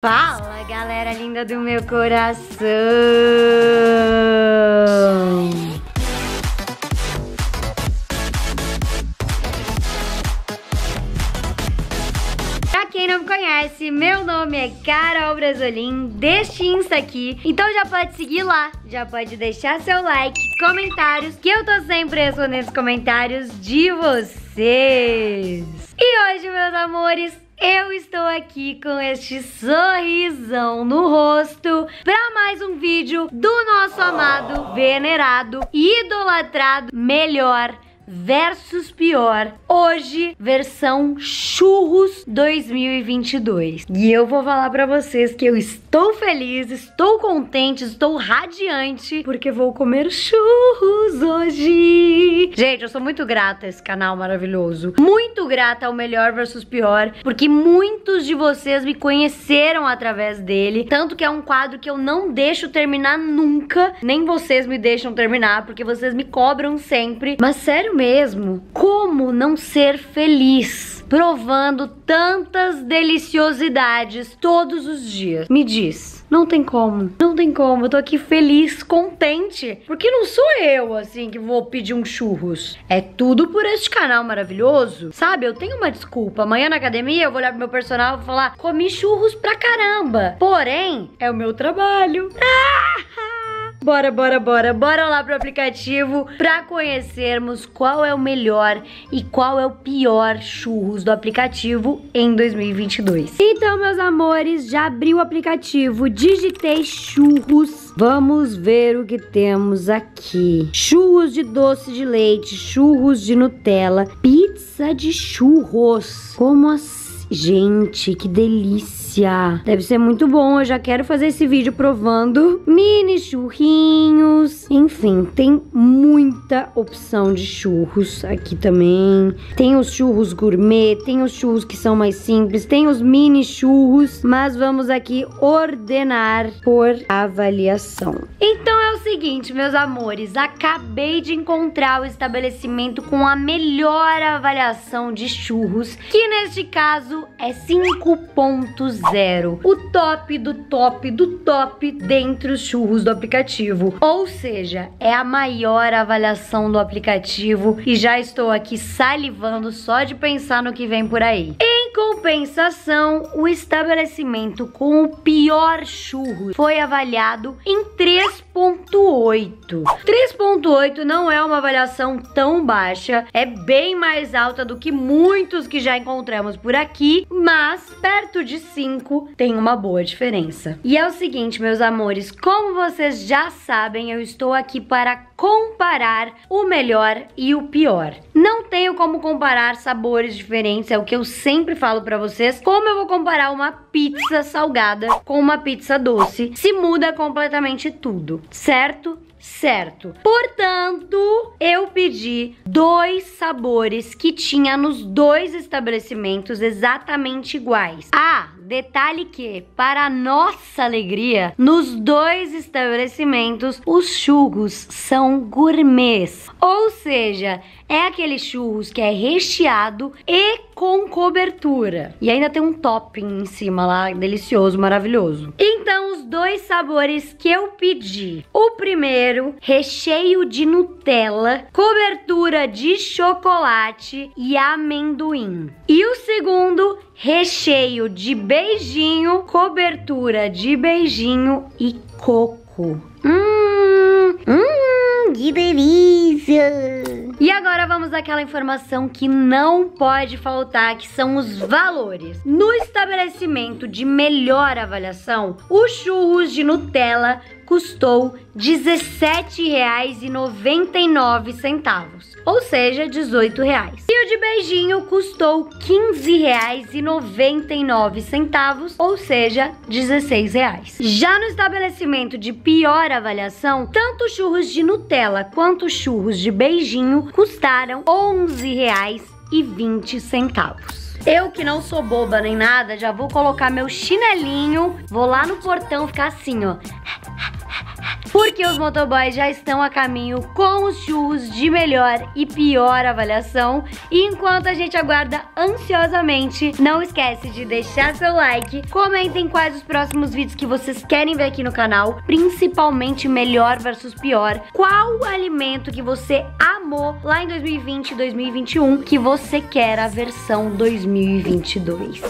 Fala, galera linda do meu coração! Pra quem não me conhece, meu nome é Carol Brasolim, deste Insta aqui. Então já pode seguir lá, já pode deixar seu like, comentários, que eu tô sempre respondendo os comentários de vocês. E hoje, meus amores, eu estou aqui com este sorrisão no rosto para mais um vídeo do nosso amado, venerado, idolatrado, melhor versus pior. Hoje, versão churros 2022. E eu vou falar para vocês que eu estou feliz, estou contente, estou radiante porque vou comer churros hoje. Gente, eu sou muito grata a esse canal maravilhoso. Muito grata ao melhor versus pior, porque muitos de vocês me conheceram através dele, tanto que é um quadro que eu não deixo terminar nunca, nem vocês me deixam terminar, porque vocês me cobram sempre. Mas sério mesmo, como não ser feliz provando tantas deliciosidades todos os dias? Me diz. Não tem como, não tem como. Eu tô aqui feliz, contente. Porque não sou eu, assim, que vou pedir um churros. É tudo por este canal maravilhoso. Sabe, eu tenho uma desculpa. Amanhã na academia eu vou olhar pro meu personal e vou falar: comi churros pra caramba. Porém, é o meu trabalho. Ah! Bora, bora, bora, bora lá pro aplicativo pra conhecermos qual é o melhor e qual é o pior churros do aplicativo em 2022. Então, meus amores, já abri o aplicativo, digitei churros. Vamos ver o que temos aqui. Churros de doce de leite, churros de Nutella, pizza de churros. Como assim? Gente, que delícia! Deve ser muito bom. Eu já quero fazer esse vídeo provando mini churrinhos. Enfim, tem muita opção de churros aqui também. Tem os churros gourmet, tem os churros que são mais simples, tem os mini churros. Mas vamos aqui ordenar por avaliação. Então é o seguinte, meus amores. Acabei de encontrar o estabelecimento com a melhor avaliação de churros, que neste caso é 5.0. O top do top do top dentre os churros do aplicativo. Ou seja, é a maior avaliação do aplicativo e já estou aqui salivando só de pensar no que vem por aí. Em compensação, o estabelecimento com o pior churro foi avaliado em 3.8. 3.8 não é uma avaliação tão baixa, é bem mais alta do que muitos que já encontramos por aqui aqui, mas perto de 5 tem uma boa diferença. E é o seguinte, meus amores, como vocês já sabem, eu estou aqui para comparar o melhor e o pior. Não tenho como comparar sabores diferentes, é o que eu sempre falo para vocês. Como eu vou comparar uma pizza salgada com uma pizza doce? Se muda completamente tudo, certo? certo. Portanto, eu pedi dois sabores que tinha nos dois estabelecimentos exatamente iguais. Ah, detalhe que, para nossa alegria, nos dois estabelecimentos os churros são gourmets. Ou seja, é aquele churros que é recheado e com cobertura. E ainda tem um topping em cima lá, delicioso, maravilhoso. Então, os dois sabores que eu pedi. O primeiro, recheio de Nutella, cobertura de chocolate e amendoim. E o segundo, recheio de beijinho, cobertura de beijinho e coco. Hum, hum, que delícia! E agora vamos àquela informação que não pode faltar, que são os valores. No estabelecimento de melhor avaliação, os churros de Nutella custou R$17,99, ou seja, R$18,00. E o de beijinho custou R$15,99, ou seja, R$16,00. Já no estabelecimento de pior avaliação, tanto churros de Nutella quanto churros de beijinho custaram R$11,20. Eu que não sou boba nem nada, já vou colocar meu chinelinho, vou lá no portão ficar assim, ó porque os motoboys já estão a caminho com os churros de melhor e pior avaliação. E enquanto a gente aguarda ansiosamente, não esquece de deixar seu like, comentem quais os próximos vídeos que vocês querem ver aqui no canal, principalmente melhor versus pior. Qual alimento que você amou lá em 2020 e 2021 que você quer a versão 2022.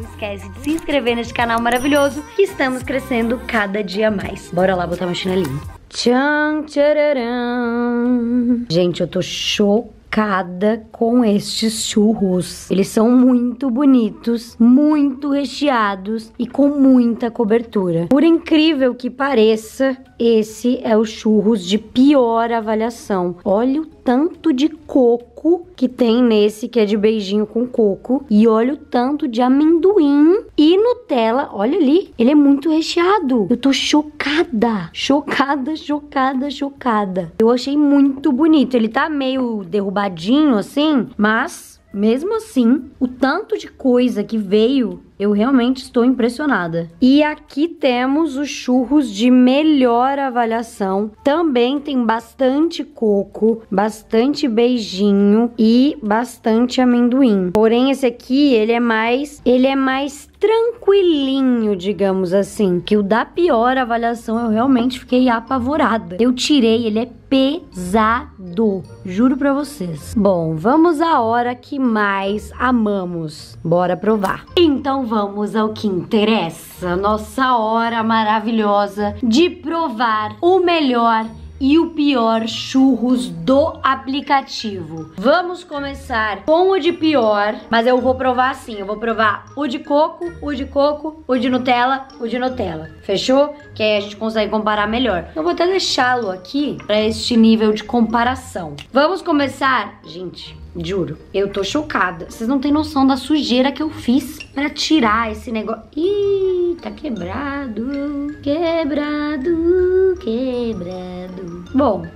Esquece de se inscrever neste canal maravilhoso que estamos crescendo cada dia mais. Bora lá botar uma chinelinha. Tchan, tchararam. Gente, eu tô chocada com estes churros. Eles são muito bonitos, muito recheados e com muita cobertura. Por incrível que pareça, esse é o churros de pior avaliação. Olha o tanto de coco que tem nesse que é de beijinho com coco e olha o tanto de amendoim e Nutella. Olha ali, ele é muito recheado. Eu tô chocada, chocada, chocada, chocada. Eu achei muito bonito. Ele tá meio derrubadinho assim, mas mesmo assim, o tanto de coisa que veio eu realmente estou impressionada. E aqui temos os churros de melhor avaliação. Também tem bastante coco, bastante beijinho e bastante amendoim. Porém, esse aqui, ele é mais, ele é mais tranquilinho, digamos assim. Que o da pior avaliação eu realmente fiquei apavorada. Eu tirei, ele é pesado. Juro pra vocês. Bom, vamos à hora que mais amamos. Bora provar. Então vamos ao que interessa. Nossa hora maravilhosa de provar o melhor e o pior churros do aplicativo. Vamos começar com o de pior, mas eu vou provar assim, eu vou provar o de coco, o de coco, o de Nutella, o de Nutella. Fechou? Que aí a gente consegue comparar melhor. Eu vou até deixá-lo aqui para este nível de comparação. Vamos começar, gente. Juro, eu tô chocada. Vocês não têm noção da sujeira que eu fiz pra tirar esse negócio. Ih, tá quebrado, quebrado, quebrado. Bom,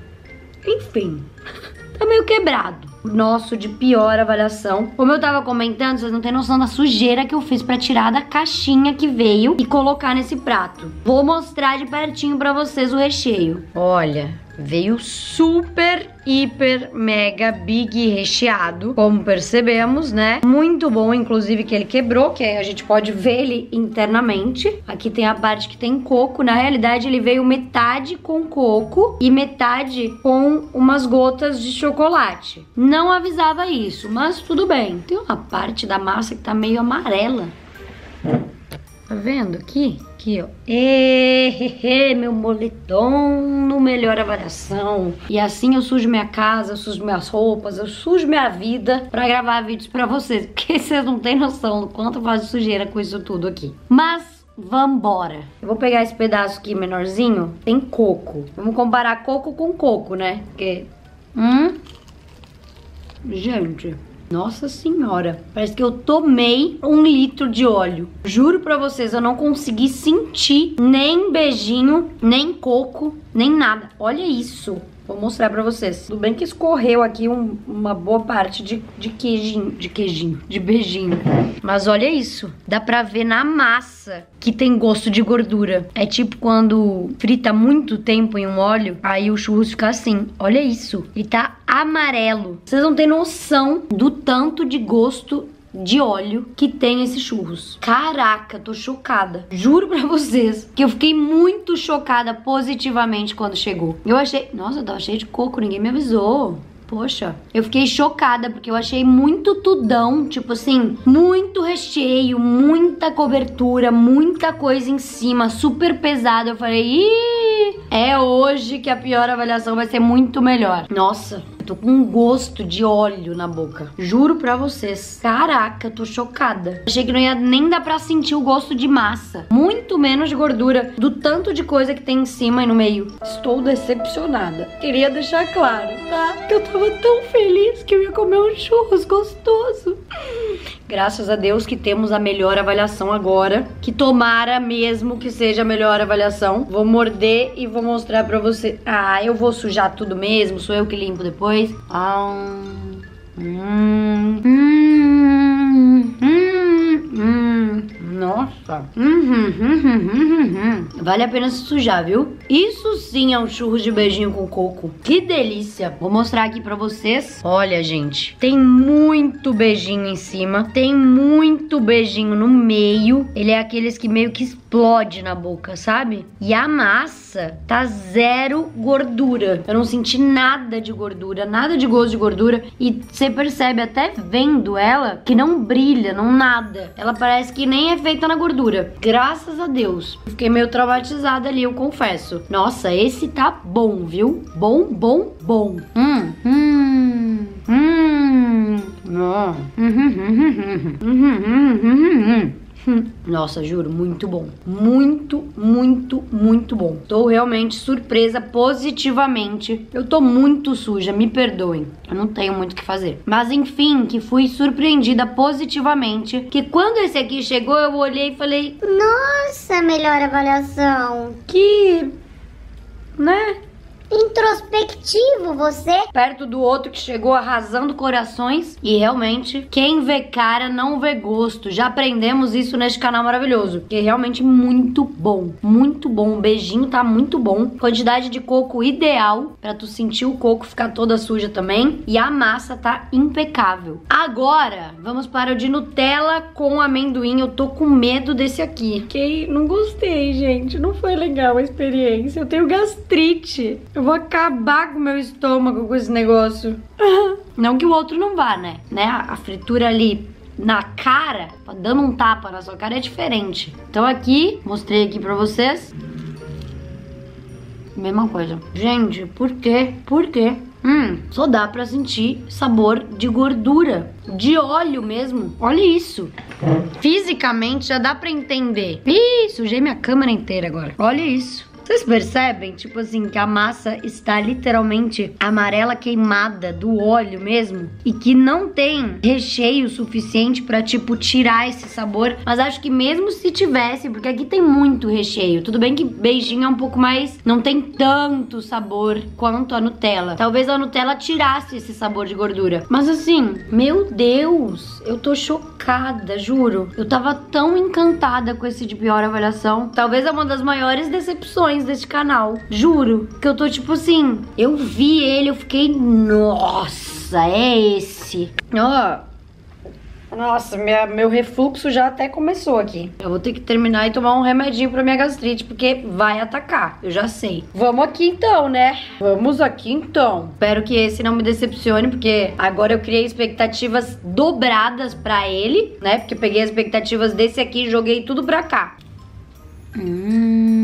enfim, tá meio quebrado. Nosso de pior avaliação. Como eu tava comentando, vocês não têm noção da sujeira que eu fiz pra tirar da caixinha que veio e colocar nesse prato. Vou mostrar de pertinho pra vocês o recheio. Olha, Veio super, hiper, mega, big recheado, como percebemos, né? Muito bom, inclusive, que ele quebrou, que a gente pode ver ele internamente. Aqui tem a parte que tem coco. Na realidade, ele veio metade com coco e metade com umas gotas de chocolate. Não avisava isso, mas tudo bem. Tem uma parte da massa que tá meio amarela. Tá vendo aqui? Aqui, ó. Meu moletom no melhor avaliação. E assim eu sujo minha casa, eu sujo minhas roupas, eu sujo minha vida pra gravar vídeos pra vocês. Porque vocês não têm noção do quanto eu faço sujeira com isso tudo aqui. Mas Vambora. Eu vou pegar esse pedaço aqui menorzinho. Tem coco. Vamos comparar coco com coco, né? Porque... Hum... Gente... Nossa senhora, parece que eu tomei um litro de óleo. Juro pra vocês, eu não consegui sentir nem beijinho, nem coco, nem nada. Olha isso. Vou mostrar pra vocês. Tudo bem que escorreu aqui um, uma boa parte de, de queijinho, de queijinho, de beijinho. Mas olha isso. Dá pra ver na massa que tem gosto de gordura. É tipo quando frita muito tempo em um óleo, aí o churros fica assim. Olha isso. Ele tá amarelo. Vocês não têm noção do tanto de gosto de óleo que tem esses churros. Caraca, tô chocada. Juro pra vocês que eu fiquei muito chocada positivamente quando chegou. Eu achei... Nossa, tava cheio de coco, ninguém me avisou. Poxa, eu fiquei chocada porque eu achei muito tudão, tipo assim, muito recheio, muita cobertura, muita coisa em cima, super pesado. Eu falei, ih, é hoje que a pior avaliação vai ser muito melhor. Nossa, Tô com um gosto de óleo na boca. Juro pra vocês. Caraca, tô chocada. Achei que não ia nem dar pra sentir o gosto de massa. Muito menos gordura. Do tanto de coisa que tem em cima e no meio. Estou decepcionada. Queria deixar claro, tá? Que eu tava tão feliz que eu ia comer um churros gostoso. Graças a Deus que temos a melhor avaliação agora. Que tomara mesmo que seja a melhor avaliação. Vou morder e vou mostrar pra você. Ah, eu vou sujar tudo mesmo. Sou eu que limpo depois. Ah, hum, hum, hum, hum, hum. Nossa. Uhum, uhum, uhum, vale a pena se sujar, viu? Isso sim é um churros de beijinho com coco. Que delícia. Vou mostrar aqui pra vocês. Olha, gente. Tem muito beijinho em cima. Tem muito beijinho no meio. Ele é aqueles que meio que explode na boca, sabe? E a massa tá zero gordura. Eu não senti nada de gordura, nada de gosto de gordura. E você percebe até vendo ela que não brilha, não nada. Ela parece que nem é feita na gordura. Graças a Deus. Fiquei meio traumatizada ali, eu confesso. Nossa, esse tá bom, viu? Bom, bom, bom. Hum, hum, hum. Hum, hum. Nossa, juro, muito bom. Muito, muito, muito bom. Tô realmente surpresa positivamente. Eu tô muito suja, me perdoem. Eu não tenho muito o que fazer. Mas enfim, que fui surpreendida positivamente. Que quando esse aqui chegou, eu olhei e falei: Nossa, melhor avaliação. Que. né? Introspectivo você. Perto do outro que chegou arrasando corações. E realmente, quem vê cara não vê gosto. Já aprendemos isso neste canal maravilhoso. Que é realmente muito bom. Muito bom. O beijinho tá muito bom. Quantidade de coco ideal para tu sentir o coco ficar toda suja também. E a massa tá impecável. Agora, vamos para o de Nutella com amendoim. Eu tô com medo desse aqui. Que não gostei, gente. Não foi legal a experiência. Eu tenho gastrite. Eu vou acabar com o meu estômago com esse negócio. Não que o outro não vá, né? né? A fritura ali na cara, dando um tapa na sua cara é diferente. Então aqui, mostrei aqui pra vocês. Mesma coisa. Gente, por quê? Por quê? Hum, só dá pra sentir sabor de gordura, de óleo mesmo. Olha isso. Fisicamente já dá pra entender. Ih, sujei minha câmera inteira agora. Olha isso. Vocês percebem, tipo assim, que a massa está literalmente amarela queimada do óleo mesmo e que não tem recheio suficiente para tipo tirar esse sabor, mas acho que mesmo se tivesse, porque aqui tem muito recheio. Tudo bem que beijinho é um pouco mais, não tem tanto sabor quanto a Nutella. Talvez a Nutella tirasse esse sabor de gordura. Mas assim, meu Deus, eu tô chocada, juro. Eu tava tão encantada com esse de pior avaliação. Talvez é uma das maiores decepções desse canal. Juro. Que eu tô tipo assim. Eu vi ele, eu fiquei. Nossa, é esse. Ó. Oh. Nossa, minha, meu refluxo já até começou aqui. Eu vou ter que terminar e tomar um remedinho pra minha gastrite, porque vai atacar, eu já sei. Vamos aqui então, né? Vamos aqui então. Espero que esse não me decepcione, porque agora eu criei expectativas dobradas pra ele, né? Porque peguei as expectativas desse aqui e joguei tudo pra cá. Uhum.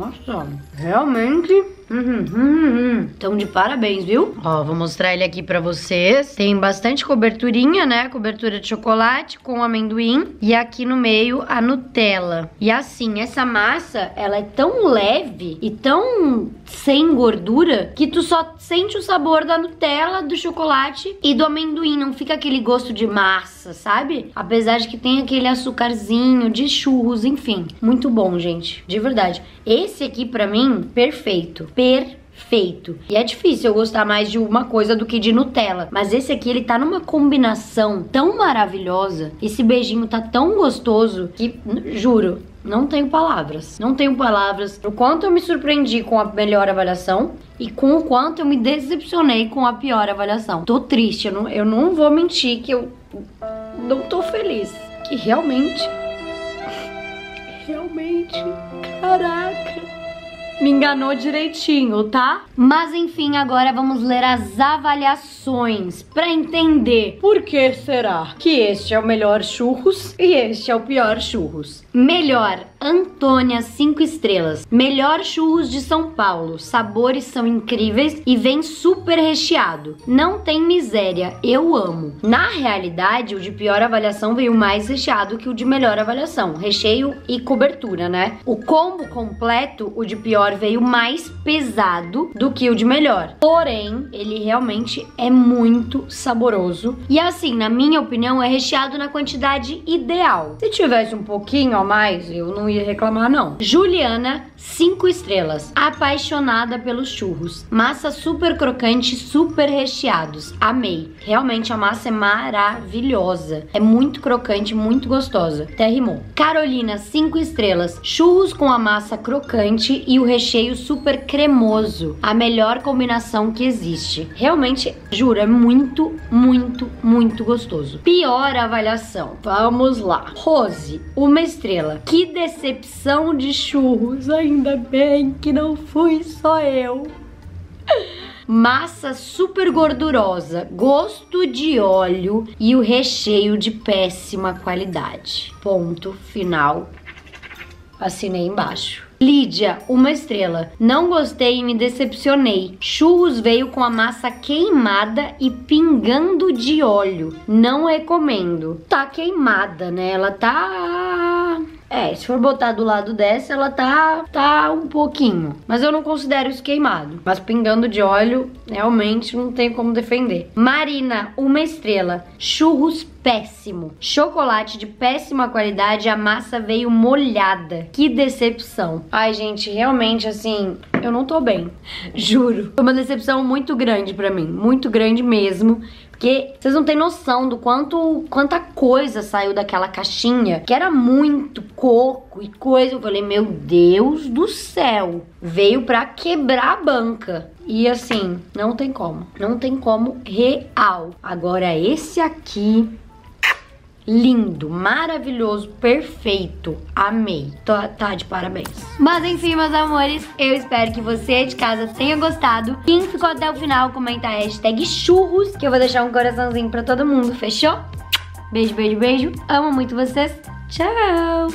Nossa, realmente Uhum, uhum, Então, de parabéns, viu? Ó, vou mostrar ele aqui pra vocês. Tem bastante coberturinha, né? Cobertura de chocolate com amendoim. E aqui no meio, a Nutella. E assim, essa massa, ela é tão leve e tão sem gordura que tu só sente o sabor da Nutella, do chocolate e do amendoim. Não fica aquele gosto de massa, sabe? Apesar de que tem aquele açucarzinho de churros, enfim. Muito bom, gente. De verdade. Esse aqui, pra mim, perfeito perfeito. E é difícil eu gostar mais de uma coisa do que de Nutella. Mas esse aqui, ele tá numa combinação tão maravilhosa. Esse beijinho tá tão gostoso que, juro, não tenho palavras. Não tenho palavras. O quanto eu me surpreendi com a melhor avaliação e com o quanto eu me decepcionei com a pior avaliação. Tô triste, eu não, eu não vou mentir que eu não tô feliz. Que realmente. Realmente. Caraca me enganou direitinho, tá? Mas enfim, agora vamos ler as avaliações para entender por que será que este é o melhor churros e este é o pior churros. Melhor, Antônia 5 estrelas. Melhor churros de São Paulo. Sabores são incríveis e vem super recheado. Não tem miséria, eu amo. Na realidade, o de pior avaliação veio mais recheado que o de melhor avaliação. Recheio e cobertura, né? O combo completo, o de pior menor veio mais pesado do que o de melhor. Porém, ele realmente é muito saboroso. E assim, na minha opinião, é recheado na quantidade ideal. Se tivesse um pouquinho a mais, eu não ia reclamar, não. Juliana, 5 estrelas. Apaixonada pelos churros. Massa super crocante, super recheados. Amei. Realmente a massa é maravilhosa. É muito crocante, muito gostosa. Até rimou. Carolina, 5 estrelas. Churros com a massa crocante e o recheio super cremoso. A melhor combinação que existe. Realmente, juro, é muito, muito, muito gostoso. Pior avaliação. Vamos lá. Rose, uma estrela. Que decepção de churros. Ainda bem que não fui só eu. Massa super gordurosa, gosto de óleo e o recheio de péssima qualidade. Ponto final. Assinei embaixo. Lídia, uma estrela. Não gostei e me decepcionei. Churros veio com a massa queimada e pingando de óleo. Não recomendo. Tá queimada, né? Ela tá é, se for botar do lado dessa, ela tá, tá um pouquinho. Mas eu não considero isso queimado. Mas pingando de óleo, realmente não tem como defender. Marina, uma estrela. Churros péssimo. Chocolate de péssima qualidade, a massa veio molhada. Que decepção. Ai, gente, realmente, assim, eu não tô bem. Juro. Foi uma decepção muito grande pra mim. Muito grande mesmo. Porque vocês não têm noção do quanto quanta coisa saiu daquela caixinha, que era muito coco e coisa. Eu falei, meu Deus do céu, veio pra quebrar a banca. E assim, não tem como. Não tem como real. Agora esse aqui lindo, maravilhoso, perfeito. Amei. Tá, tá, de parabéns. Mas enfim, meus amores, eu espero que você de casa tenha gostado. Quem ficou até o final, comenta a hashtag churros, que eu vou deixar um coraçãozinho pra todo mundo, fechou? Beijo, beijo, beijo. Amo muito vocês. Tchau!